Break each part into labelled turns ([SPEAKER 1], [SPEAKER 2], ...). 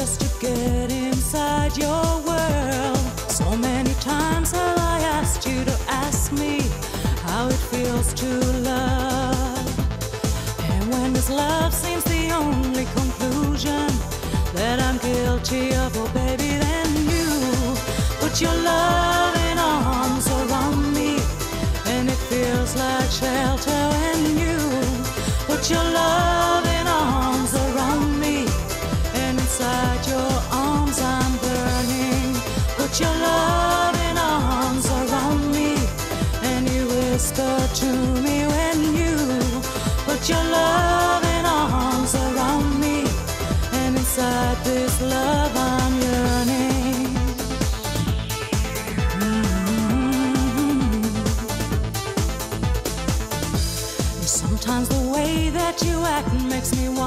[SPEAKER 1] just to get inside your world. So many times have I asked you to ask me how it feels to love. And when this love seems the only conclusion that I'm guilty of, oh baby, then you put your loving arms around me, and it feels like shelter when you put your loving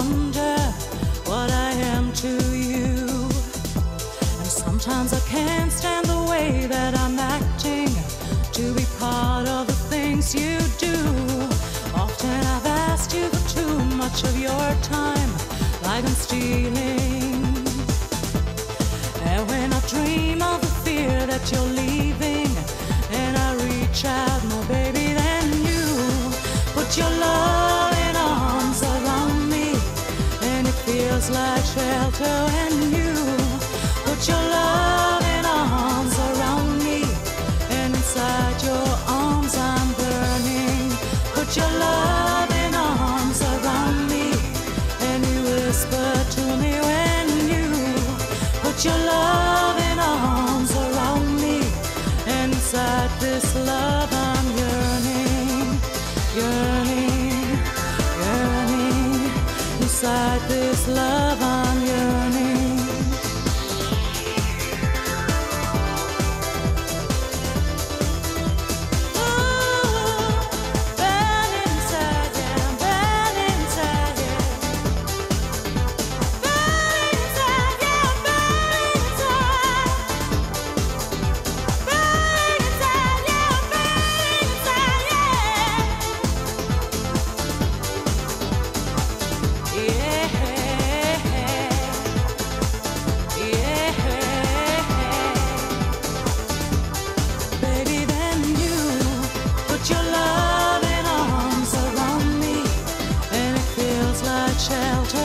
[SPEAKER 1] wonder what I am to you. And sometimes I can't stand the way that I'm acting to be part of the things you do. Often I've asked you for too much of your time, like I'm stealing. And when I dream of the fear that you'll leaving, feels like shelter and you. Put your loving this love shelter.